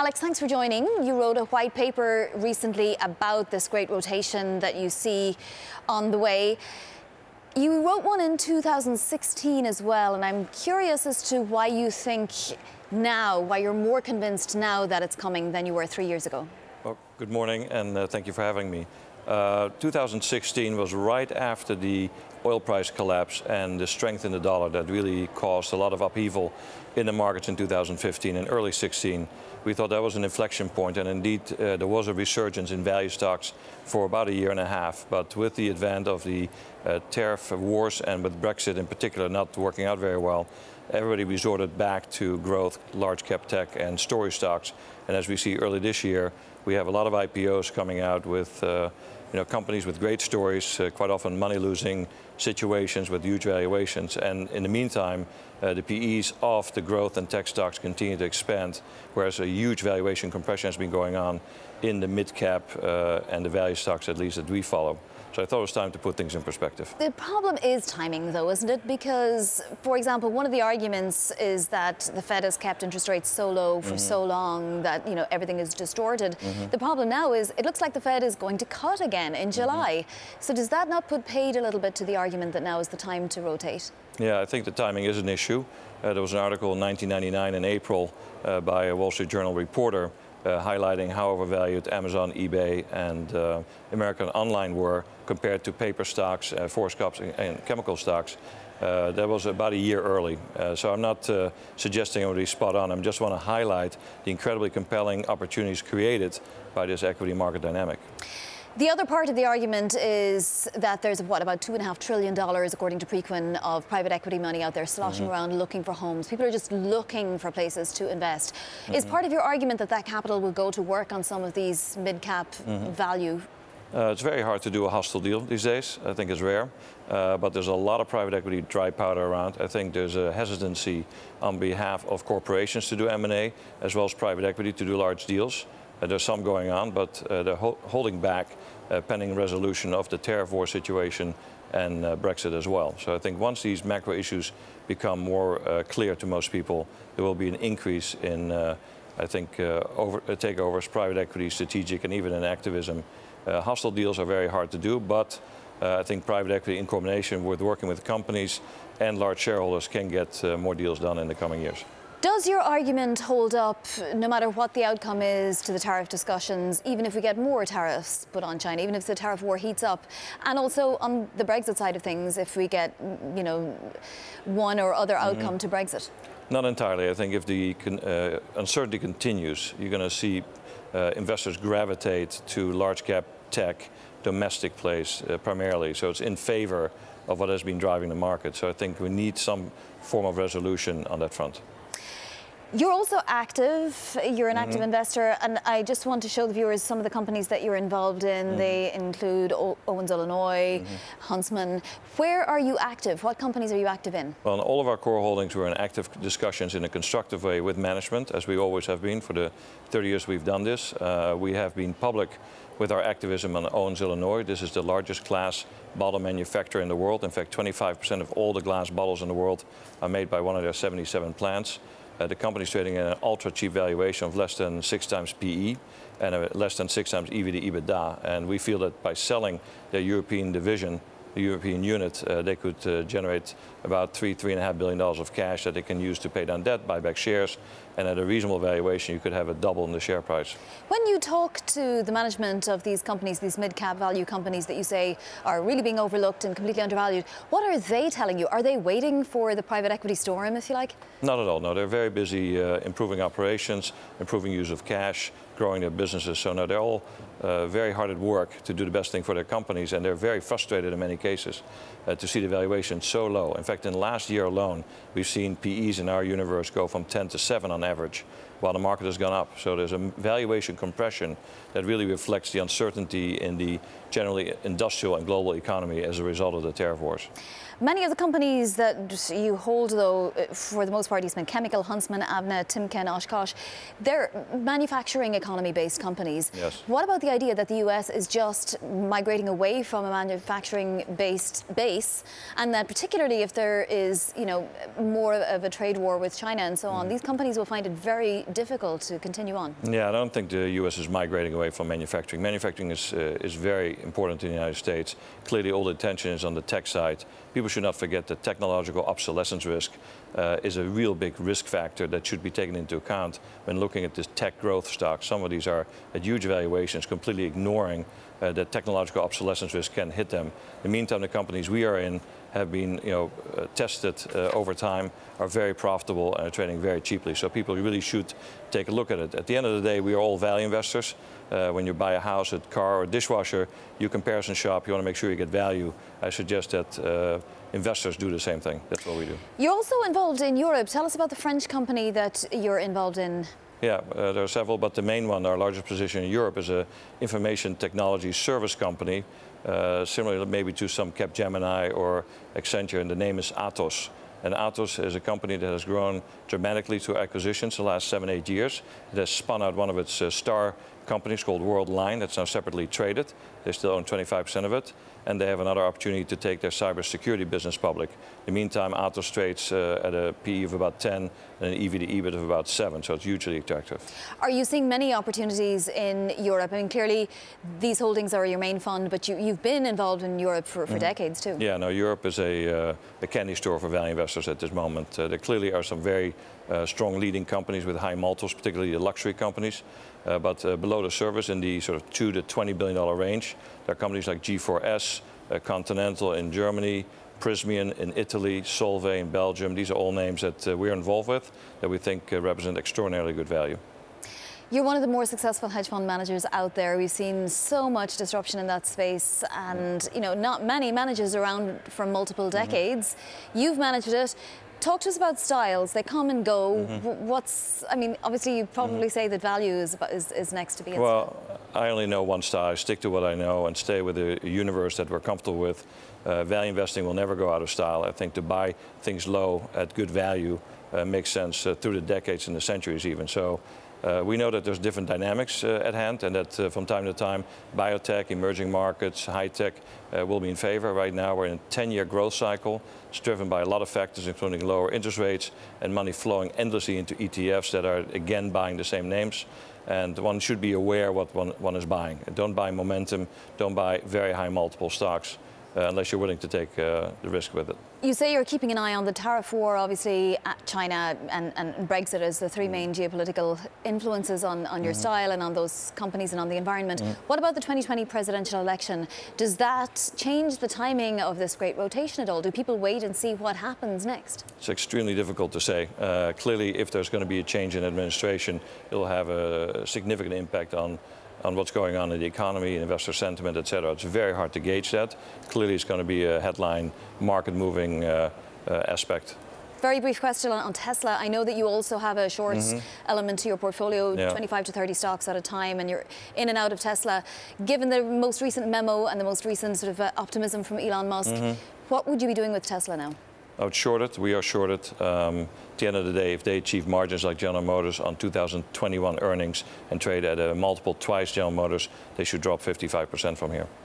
Alex, thanks for joining. You wrote a white paper recently about this great rotation that you see on the way. You wrote one in 2016 as well, and I'm curious as to why you think now, why you're more convinced now that it's coming than you were three years ago. Well, good morning, and uh, thank you for having me. Uh, 2016 was right after the oil price collapse and the strength in the dollar that really caused a lot of upheaval in the markets in 2015 and early 16. We thought that was an inflection point, and indeed uh, there was a resurgence in value stocks for about a year and a half. But with the advent of the uh, tariff wars and with Brexit in particular not working out very well, everybody resorted back to growth, large cap tech, and story stocks. And as we see early this year, we have a lot of IPOs coming out with uh, you know, companies with great stories, uh, quite often money-losing situations with huge valuations. And in the meantime, uh, the PEs of the growth and tech stocks continue to expand, whereas a huge valuation compression has been going on in the mid-cap uh, and the value stocks, at least that we follow. So I thought it was time to put things in perspective. The problem is timing, though, isn't it? Because, for example, one of the arguments is that the Fed has kept interest rates so low for mm -hmm. so long that you know everything is distorted. Mm -hmm. The problem now is it looks like the Fed is going to cut again in mm-hmm. July. Mm -hmm. So does that not put paid a little bit to the argument that now is the time to rotate? Yeah, I think the timing is an issue. Uh, there was an article in 1999 in April uh, by a Wall Street Journal reporter uh, highlighting how overvalued Amazon, eBay, and uh, American Online were compared to paper stocks, uh, forest crops, and, and, chemical stocks. Uh, that was about a year early. Uh, so I'm not uh, suggesting I'm really spot on. I just want to highlight the incredibly compelling opportunities created by this equity market dynamic. The other part of the argument is that there's what about two and a half trillion dollars, according to Preqin, of private equity money out there sloshing mm -hmm. around looking for homes. People are just looking for places to invest. Mm -hmm. Is part of your argument that that capital will go to work on some of these mid-cap mm -hmm. value? Uh, it's very hard to do a hostile deal these days. I think it's rare. Uh, but there's a lot of private equity dry powder around. I think there's a hesitancy on behalf of corporations to do M&A, as well as private equity to do large deals. Uh, there's some going on, but uh, they're ho holding back uh, pending resolution of the tariff war situation and Brexit as well. So I think once these macro issues become more clear to most people, there will be an increase in, I think, over, takeovers, private equity, strategic, and even in activism. hostile deals are very hard to do, but uh, I think private equity in combination with working with companies and large shareholders can get uh, more deals done in the coming years. Does your argument hold up no matter what the outcome is to the tariff discussions, even if we get more tariffs put on China, even if the tariff war heats up? And also on the Brexit side of things, if we get, you know, one or other mm-hmm. outcome mm -hmm. to Brexit? Not entirely. I think if the uh, uncertainty continues, you're going to see uh, investors gravitate to large cap tech, domestic place uh, primarily. So it's in favor of what has been driving the market. So I think we need some form of resolution on that front. You're also active. You're an mm -hmm. active investor, and I just want to show the viewers some of the companies that you're involved in. Mm -hmm. They include o Owens Illinois, mm -hmm. Huntsman. Where are you active? What companies are you active in? Well, in all of our core holdings, we're in active discussions in a constructive way with management, as we always have been for the 30 years we've done this. Uh, we have been public with our activism on Owens Illinois. This is the largest glass bottle manufacturer in the world. In fact, 25% of all the glass bottles in the world are made by one of their 77 plants. Uh, the company is trading at an ultra cheap valuation of less than six times PE and less than six times EV to EBITDA. And we feel that by selling their European division, the European unit, uh, they could uh, generate about three, three and a half billion dollars of cash that they can use to pay down debt, buy back shares, and at a reasonable valuation, you could have a double in the share price. When you talk to the management of these companies, these mid-cap value companies that you say are really being overlooked and completely undervalued, what are they telling you? Are they waiting for the private equity storm, if you like? Not at all. No, they're very busy uh, improving operations, improving use of cash, growing their businesses. So now they're all uh, very hard at work to do the best thing for their companies, and they're very frustrated in many cases uh, to see the valuation so low. In fact, in the last year alone, we've seen PEs in our universe go from 10 to 7 on average, average while the market has gone up. So there's a valuation compression that really reflects the uncertainty in the generally industrial and global economy as a result of the tariff wars. Many of the companies that you hold, though, for the most part, Eastman Chemical, Huntsman, Avnet, Timken, Oshkosh, they're manufacturing economy-based companies. Yes. What about the idea that the US is just migrating away from a manufacturing-based base, and that particularly if there is, you know, more of a trade war with China and so on, mm. these companies will find it very difficult to continue on? Yeah, I don't think the U.S. is migrating away from manufacturing. Manufacturing is, uh, is very important in the United States. Clearly, all the attention is on the tech side. People should not forget that technological obsolescence risk uh, is a real big risk factor that should be taken into account when looking at this tech growth stocks. Some of these are at huge valuations, completely ignoring uh, that technological obsolescence risk can hit them. In the meantime, the companies we are in have been you know, uh, tested uh, over time, are very profitable and are trading very cheaply. So people really should take a look at it. At the end of the day, we are all value investors. Uh, when you buy a house, a car, or a dishwasher, you comparison shop, you want to make sure you get value. I suggest that uh, investors do the same thing. That's what we do. You're also involved in Europe. Tell us about the French company that you're involved in. Yeah, uh, there are several, but the main one, our largest position in Europe, is an information technology service company, uh, similar maybe to some Capgemini or Accenture, and the name is Atos. And Atos is a company that has grown dramatically through acquisitions the last seven, eight years. It has spun out one of its uh, star companies called Worldline that's now separately traded. They still own 25% of it. And they have another opportunity to take their cybersecurity business public. In the meantime, Atos trades uh, at a PE of about 10 and an EV to EBIT of about 7, so it's hugely attractive. Are you seeing many opportunities in Europe? I mean, clearly these holdings are your main fund, but you, have been involved in Europe for, for mm. decades too. Yeah, no, Europe is a, uh, a candy store for value investors at this moment. Uh, there clearly are some very uh, strong leading companies with high multiples, particularly the luxury companies. Uh, but uh, below the surface, in the sort of two to 20 billion dollar range, there are companies like G4S, uh, Continental in Germany, Prysmian in Italy, Solvay in Belgium. These are all names that uh, we're involved with that we think uh, represent extraordinarily good value. You're one of the more successful hedge fund managers out there. We've seen so much disruption in that space and you know not many managers around for multiple mm-hmm. decades. Mm -hmm. You've managed it. Talk to us about styles. They come and go. Mm -hmm. What's, I mean, obviously you probably mm -hmm. say that value is, is, is next to be. Well, I only know one style. I stick to what I know and stay with a universe that we're comfortable with. Uh, value investing will never go out of style. I think to buy things low at good value uh, makes sense uh, through the decades and the centuries even. So uh, we know that there's different dynamics uh, at hand and that uh, from time to time biotech, emerging markets, high tech uh, will be in favor. Right now we're in a 10-year growth cycle. It's driven by a lot of factors including lower interest rates and money flowing endlessly into ETFs that are again buying the same names. And one should be aware what one, one is buying. Don't buy momentum, don't buy very high multiple stocks uh, unless you're willing to take uh, the risk with it. You say you're keeping an eye on the tariff war, obviously, at China and, and, Brexit as the three mm. main geopolitical influences on, on your mm. style and on those companies and on the environment. Mm. What about the 2020 presidential election? Does that change the timing of this great rotation at all? Do people wait and see what happens next? It's extremely difficult to say. Uh, clearly, if there's going to be a change in administration, it'll have a significant impact on on what's going on in the economy, investor sentiment, etc. It's very hard to gauge that. Clearly, it's going to be a headline, market-moving uh, uh, aspect. Very brief question on Tesla. I know that you also have a short mm -hmm. element to your portfolio, yeah. 25 to 30 stocks at a time, and you're in and out of Tesla. Given the most recent memo and the most recent sort of uh, optimism from Elon Musk, mm -hmm. what would you be doing with Tesla now? Out shorted. We are shorted. Um, at the end of the day, if they achieve margins like General Motors on 2021 earnings and trade at a multiple twice General Motors, they should drop 55% from here.